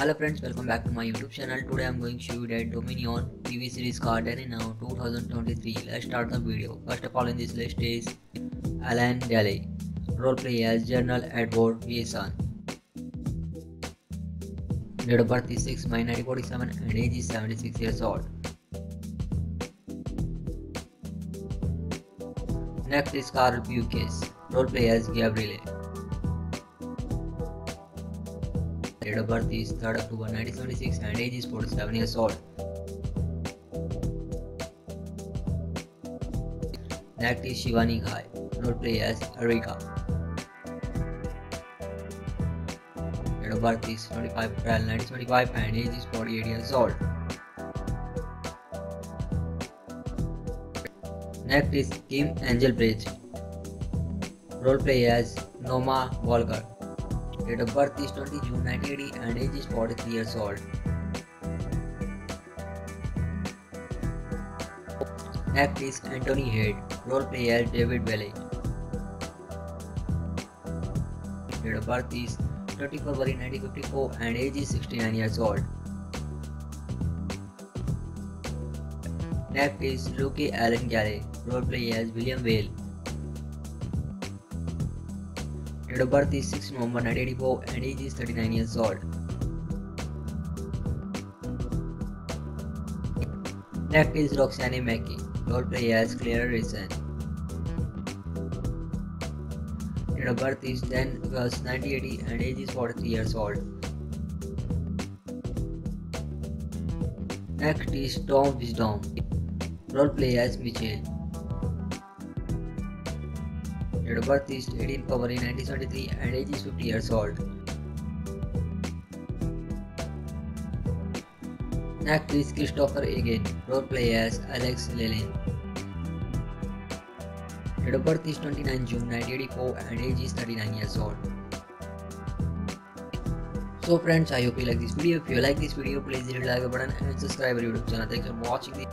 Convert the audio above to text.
Hello friends, welcome back to my YouTube channel. Today I'm going to show you that Dominion TV series card and now 2023. Let's start the video. First of all in this list is Alan Dale. Roleplay as General Edward Wilson. Date of birth is 6 May 1947 and age is 76 years old. Next is Carl Beukes. Roleplay as Gabriele. Date of birth is 3rd October 1976 and age is 47 years old. Next is Shivani Ghai. Roleplay as Arika. Date of birth is 25 April 1925 and age is 48 years old. Next is Kim Engelbrecht. Roleplay as Noma Walker. Date of birth is 20 June 1980 and age is 43 years old. Next is Anthony Head. Roleplay as David Bailey. Date of birth is 30 February 1954 and age is 69 years old. Next is Luke Allen Galley. Roleplay as William Whale. Date of birth is 6 November 1984 and age is 39 years old. Next is Roxanne Mackey. Roleplay as Claire Reason. Date of birth is 10 August 1980 and age is 43 years old. Next is Tom Wisdom. Roleplay as Mitchell. Birth is 18 February 1973 and age is 50 years old. Next is Christopher Egan, roleplay as Alex Lelin. Date birth is 29 June 1984 and age is 39 years old. So friends, I hope you like this video. If you like this video, please hit the like button and subscribe our YouTube channel. Thanks for watching this.